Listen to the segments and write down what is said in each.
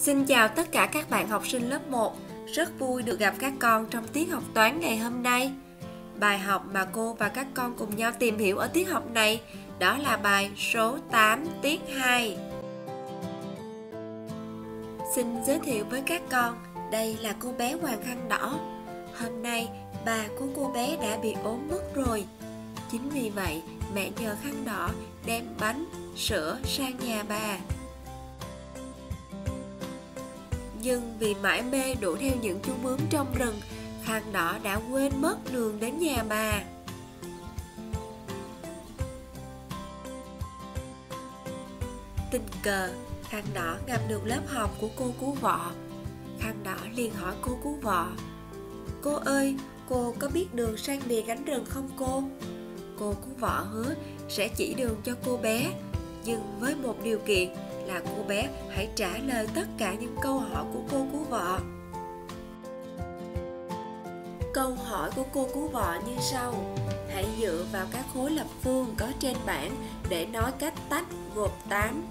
Xin chào tất cả các bạn học sinh lớp 1 Rất vui được gặp các con trong tiết học toán ngày hôm nay. Bài học mà cô và các con cùng nhau tìm hiểu ở tiết học này Đó là bài số 8 tiết 2 Xin giới thiệu với các con Đây là cô bé Hoàng Khăn Đỏ. Hôm nay bà của cô bé đã bị ốm mất rồi. Chính vì vậy mẹ nhờ khăn đỏ đem bánh, sữa sang nhà bà nhưng vì mãi mê đuổi theo những chú bướm trong rừng khăn đỏ đã quên mất đường đến nhà bà. Tình cờ khăn đỏ gặp được lớp học của cô cú vọ khăn đỏ liền hỏi cô cú vọ cô ơi, cô có biết đường sang bìa cánh rừng không cô? Cô cú vọ hứa sẽ chỉ đường cho cô bé, nhưng với một điều kiện là cô bé, hãy trả lời tất cả những câu hỏi của cô cứu vợ. Câu hỏi của cô cứu vợ như sau. Hãy dựa vào các khối lập phương có trên bảng để nói cách tách gộp 8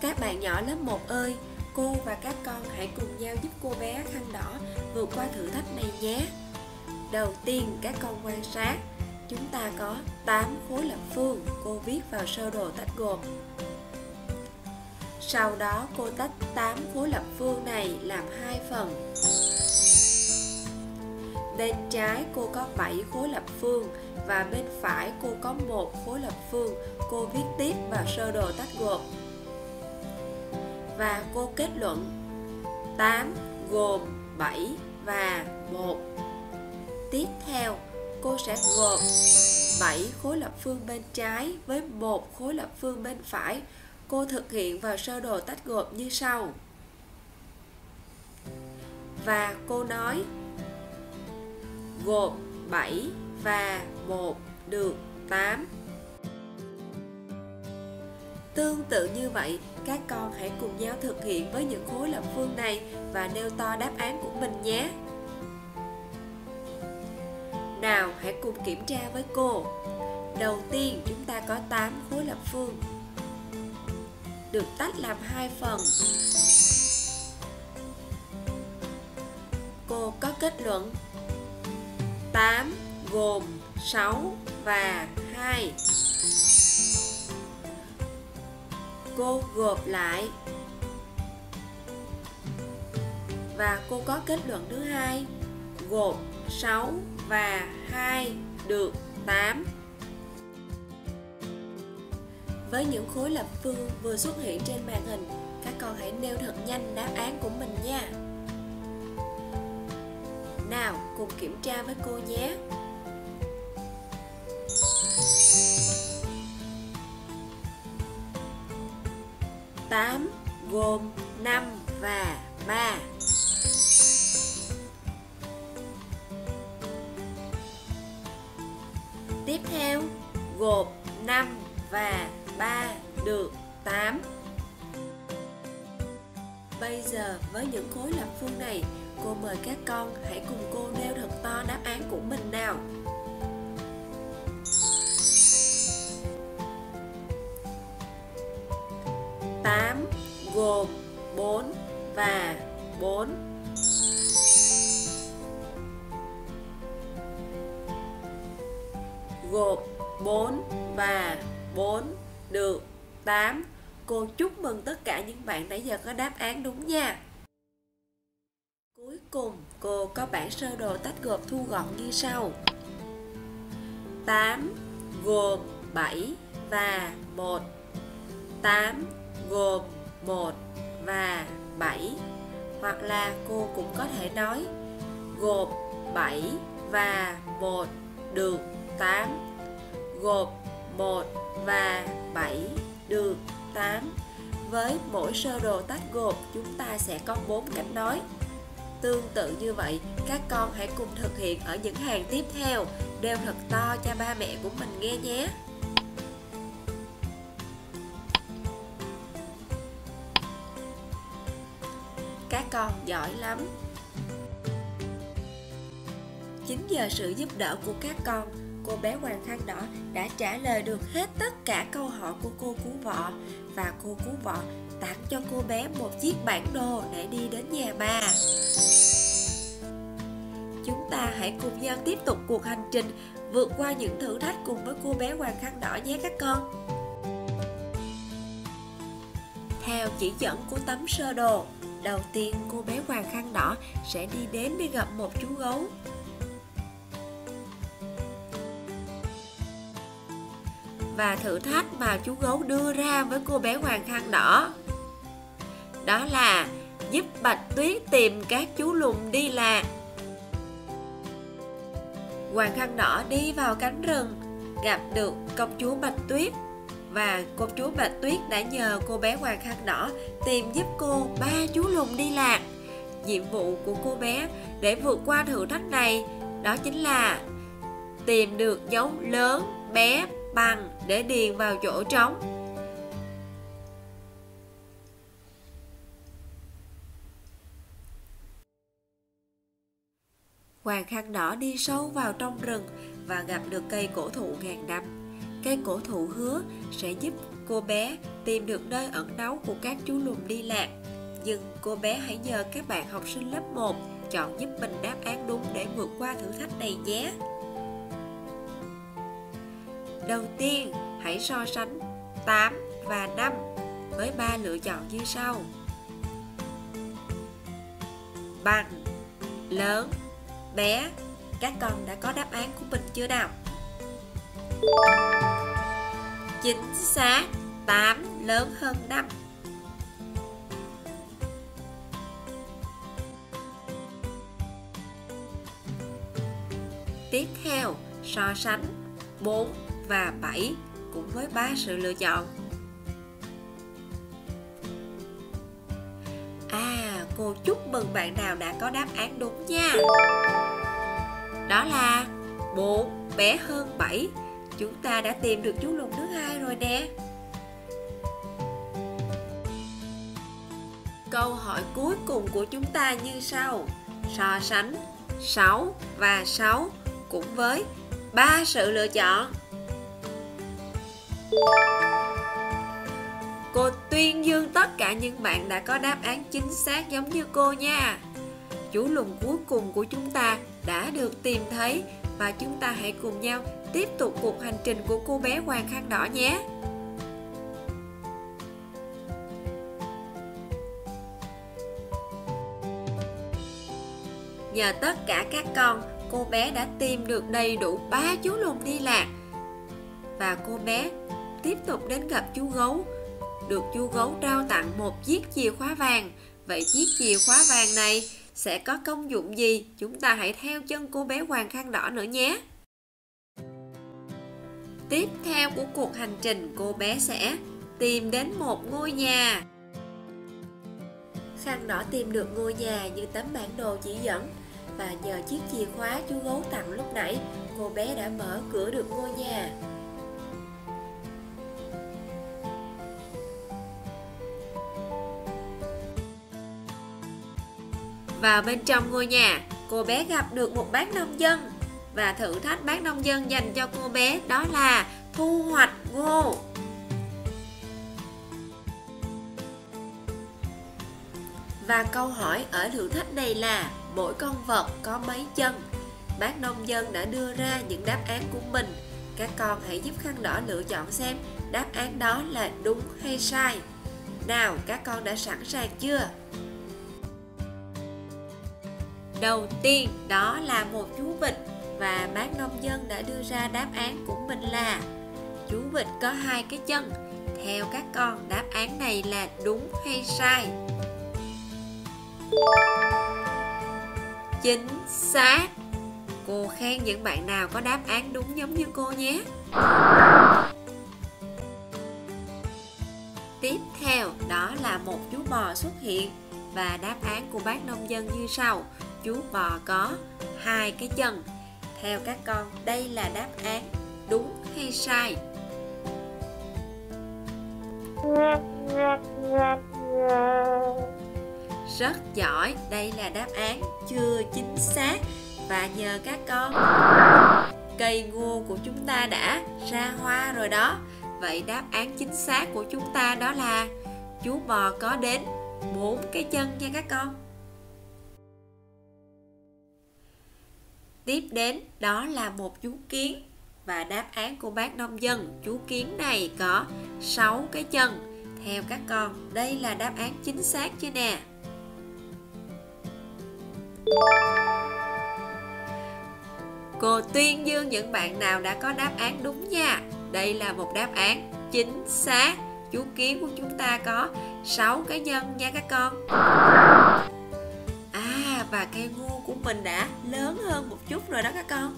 các bạn nhỏ lớp 1 ơi, cô và các con hãy cùng nhau giúp cô bé khăn đỏ vượt qua thử thách này nhé. Đầu tiên, các con quan sát. Chúng ta có 8 khối lập phương, cô viết vào sơ đồ tách gộp sau đó cô tách 8 khối lập phương này làm hai phần. Bên trái cô có 7 khối lập phương và bên phải cô có một khối lập phương. Cô viết tiếp vào sơ đồ tách gộp. Và cô kết luận 8 gồm 7 và 1. Tiếp theo, cô sẽ gộp 7 khối lập phương bên trái với một khối lập phương bên phải cô thực hiện vào sơ đồ tách gộp như sau và cô nói gộp 7 và 1 được 8 Tương tự như vậy, các con hãy cùng nhau thực hiện với những khối lập phương này và nêu to đáp án của mình nhé. Nào, hãy cùng kiểm tra với cô. Đầu tiên, chúng ta có 8 khối lập phương được tách làm hai phần. Cô có kết luận. 8 gồm 6 và 2 cô gộp lại. Và cô có kết luận thứ hai. Gộp 6 và 2 được 8 với những khối lập phương vừa xuất hiện trên màn hình, các con hãy nêu thật nhanh đáp án của mình nha. Nào, cùng kiểm tra với cô nhé. Tám gồm 5 và 3 Tiếp theo, gộp 5 và 3 được 8 Bây giờ với những khối lập phương này, Cô mời các con hãy cùng cô nêu thật to đáp án của mình nào. Tám gồm 4 và 4 gộp 4 và 4 được. 8 Cô chúc mừng tất cả những bạn nãy giờ có đáp án đúng nha. Cuối cùng, cô có bản sơ đồ tách gộp thu gọn như sau. 8 gồm 7 và 1 8 gồm 1 và 7 Hoặc là cô cũng có thể nói, Gộp 7 và 1 được. 8 Gộp 1 và 7 được 8 Với mỗi sơ đồ tách gộp chúng ta sẽ có 4 cách nói. Tương tự như vậy, các con hãy cùng thực hiện ở những hàng tiếp theo Đều thật to cho ba mẹ của mình nghe nhé. Các con giỏi lắm. Chính nhờ sự giúp đỡ của các con cô bé Hoàng Khăn Đỏ đã trả lời được hết tất cả câu hỏi của cô Cú Vọ và cô Cú Vọ tặng cho cô bé một chiếc bản đồ để đi đến nhà bà. Chúng ta hãy cùng nhau tiếp tục cuộc hành trình vượt qua những thử thách cùng với cô bé hoàng khăn đỏ nhé các con. Theo chỉ dẫn của tấm sơ đồ, đầu tiên cô bé hoàng khăn đỏ sẽ đi đến để gặp một chú gấu. Và thử thách mà chú gấu đưa ra với cô bé hoàng khăn đỏ. Đó là giúp bạch tuyết tìm các chú lùn đi lạc hoàng khăn đỏ đi vào cánh rừng, gặp được công chúa bạch tuyết. Và công chúa bạch tuyết đã nhờ cô bé hoàng khăn đỏ tìm giúp cô ba chú lùn đi lạc nhiệm vụ của cô bé để vượt qua thử thách này đó chính là tìm được dấu lớn, bé bằng để điền vào chỗ trống Hoàng khăn đỏ đi sâu vào trong rừng và gặp được cây cổ thụ ngàn năm. Cây cổ thụ hứa sẽ giúp cô bé tìm được nơi ẩn náu của các chú lùn đi lạc. Nhưng cô bé hãy nhờ các bạn học sinh lớp 1 chọn giúp mình đáp án đúng để vượt qua thử thách này nhé. Đầu tiên, hãy so sánh 8 và 5 với ba lựa chọn như sau. Bằng, lớn, bé, các con đã có đáp án của mình chưa nào? Chính xác, 8 lớn hơn 5. Tiếp theo, so sánh 4 và 7 cũng với 3 sự lựa chọn. À, cô chúc mừng bạn nào đã có đáp án đúng nha. Đó là 4 bé hơn 7. Chúng ta đã tìm được chú lùn thứ hai rồi nè. Câu hỏi cuối cùng của chúng ta như sau. So sánh 6 và 6 cũng với 3 sự lựa chọn. Cô tuyên dương tất cả những bạn đã có đáp án chính xác giống như cô nha. Chú lùn cuối cùng của chúng ta đã được tìm thấy và chúng ta hãy cùng nhau tiếp tục cuộc hành trình của cô bé hoàng khăn đỏ nhé. Nhờ tất cả các con, cô bé đã tìm được đầy đủ ba chú lùn đi lạc. Và cô bé tiếp tục đến gặp chú gấu. Được chú gấu trao tặng một chiếc chìa khóa vàng. Vậy chiếc chìa khóa vàng này sẽ có công dụng gì? Chúng ta hãy theo chân cô bé hoàng khăn đỏ nữa nhé. Tiếp theo của cuộc hành trình, cô bé sẽ tìm đến một ngôi nhà. Khăn đỏ tìm được ngôi nhà như tấm bản đồ chỉ dẫn. Và nhờ chiếc chìa khóa chú gấu tặng lúc nãy, cô bé đã mở cửa được ngôi nhà. Vào bên trong ngôi nhà, cô bé gặp được một bác nông dân và thử thách bác nông dân dành cho cô bé đó là thu hoạch ngô. Và câu hỏi ở thử thách này là mỗi con vật có mấy chân? Bác nông dân đã đưa ra những đáp án của mình. Các con hãy giúp khăn đỏ lựa chọn xem đáp án đó là đúng hay sai. Nào, các con đã sẵn sàng chưa? Đầu tiên đó là một chú vịt và bác nông dân đã đưa ra đáp án của mình là chú vịt có hai cái chân. Theo các con, đáp án này là đúng hay sai? Chính xác. Cô khen những bạn nào có đáp án đúng giống như cô nhé. Tiếp theo đó là một chú bò xuất hiện và đáp án của bác nông dân như sau chú bò có hai cái chân. Theo các con, đây là đáp án đúng hay sai? Rất giỏi, đây là đáp án chưa chính xác. Và nhờ các con, cây ngô của chúng ta đã ra hoa rồi đó. Vậy đáp án chính xác của chúng ta đó là chú bò có đến bốn cái chân nha các con. Tiếp đến, đó là một chú kiến. Và đáp án của bác nông dân, chú kiến này có 6 cái chân. Theo các con, đây là đáp án chính xác chưa nè. Cô tuyên dương, những bạn nào đã có đáp án đúng nha? Đây là một đáp án chính xác. Chú kiến của chúng ta có 6 cái nhân nha các con và cây ngô của mình đã lớn hơn một chút rồi đó các con.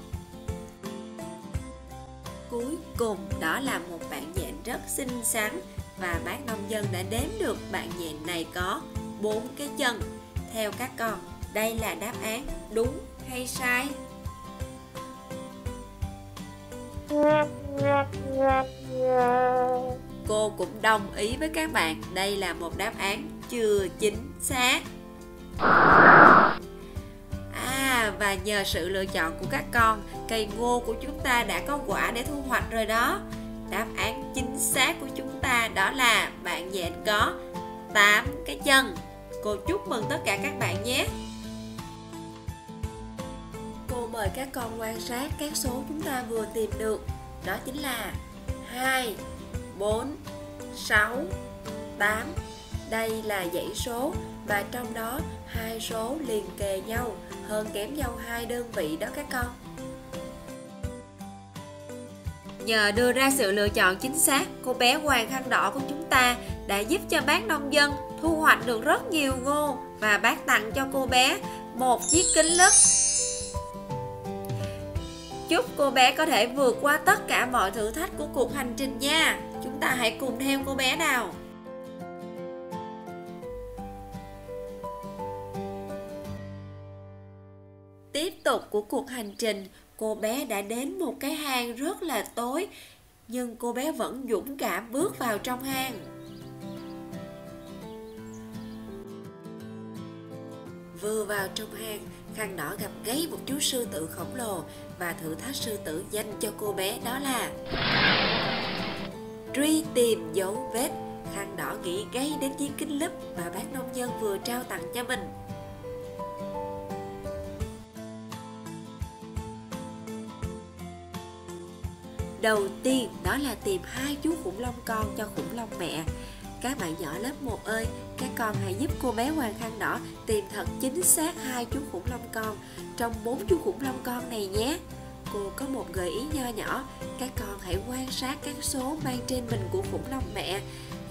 Cuối cùng, đó là một bạn nhện rất xinh xắn và bác nông dân đã đếm được bạn nhện này có bốn cái chân. Theo các con, đây là đáp án đúng hay sai? Cô cũng đồng ý với các bạn, đây là một đáp án chưa chính xác à và nhờ sự lựa chọn của các con, cây ngô của chúng ta đã có quả để thu hoạch rồi đó. Đáp án chính xác của chúng ta đó là bạn nhện có 8 cái chân. Cô chúc mừng tất cả các bạn nhé. Cô mời các con quan sát các số chúng ta vừa tìm được. Đó chính là 2 4 6 8 đây là dãy số mà trong đó hai số liền kề nhau hơn kém nhau hai đơn vị đó các con Nhờ đưa ra sự lựa chọn chính xác, cô bé Hoàng Khăn Đỏ của chúng ta đã giúp cho bác nông dân thu hoạch được rất nhiều ngô và bác tặng cho cô bé một chiếc kính lúp. Chúc cô bé có thể vượt qua tất cả mọi thử thách của cuộc hành trình nha. Chúng ta hãy cùng theo cô bé nào. Tục của cuộc hành trình, cô bé đã đến một cái hang rất là tối nhưng cô bé vẫn dũng cảm bước vào trong hang. Vừa vào trong hang khăn đỏ gặp gáy một chú sư tử khổng lồ và thử thách sư tử dành cho cô bé đó là truy tìm dấu vết. Khăn đỏ nghĩ gáy đến chiếc kính lúp mà bác nông dân vừa trao tặng cho mình. Đầu tiên đó là tìm hai chú khủng long con cho khủng long mẹ các bạn nhỏ lớp 1 ơi, các con hãy giúp cô bé Hoàng Khăn Đỏ tìm thật chính xác hai chú khủng long con trong bốn chú khủng long con này nhé. Cô có một gợi ý nho nhỏ, các con hãy quan sát các số mang trên mình của khủng long mẹ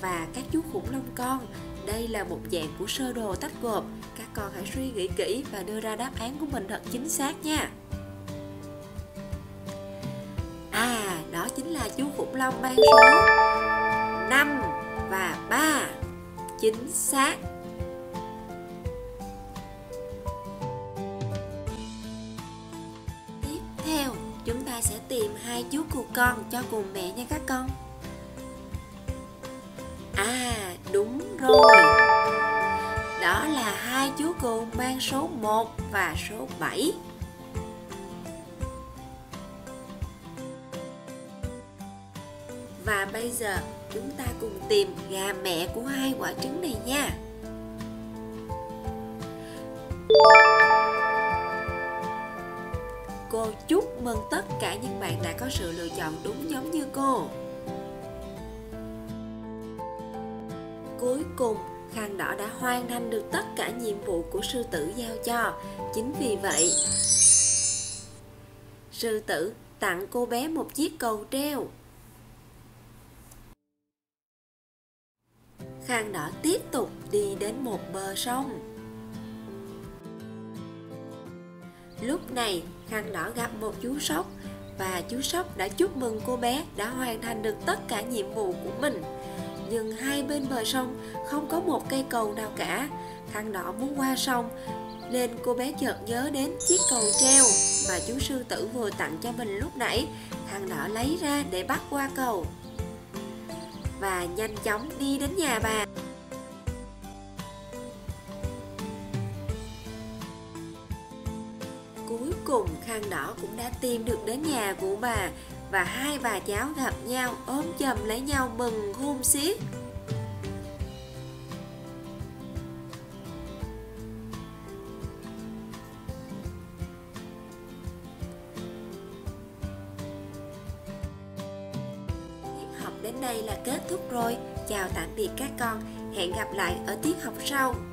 và các chú khủng long con. Đây là một dạng của sơ đồ tách gộp. Các con hãy suy nghĩ kỹ và đưa ra đáp án của mình thật chính xác nha. Là chú khủng long mang số 5 và 3 chính xác. Tiếp theo, chúng ta sẽ tìm hai chú cừu con cho cùng mẹ nha các con. À đúng rồi. Đó là hai chú cừu mang số 1 và số 7 bây giờ chúng ta cùng tìm gà mẹ của hai quả trứng này nha. Cô chúc mừng tất cả những bạn đã có sự lựa chọn đúng giống như cô. Cuối cùng, khăn đỏ đã hoàn thành được tất cả nhiệm vụ của sư tử giao cho. Chính vì vậy, sư tử tặng cô bé một chiếc cầu treo. Khăn đỏ tiếp tục đi đến một bờ sông. Lúc này khăn đỏ gặp một chú sóc và chú sóc đã chúc mừng cô bé đã hoàn thành được tất cả nhiệm vụ của mình. Nhưng hai bên bờ sông không có một cây cầu nào cả. Khăn đỏ muốn qua sông, nên cô bé chợt nhớ đến chiếc cầu treo mà chú sư tử vừa tặng cho mình lúc nãy. Khăn đỏ lấy ra để bắt qua cầu và nhanh chóng đi đến nhà bà. Cuối cùng khăn đỏ cũng đã tìm được đến nhà của bà và hai bà cháu gặp nhau, ôm chầm lấy nhau mừng hôn xiết. Đến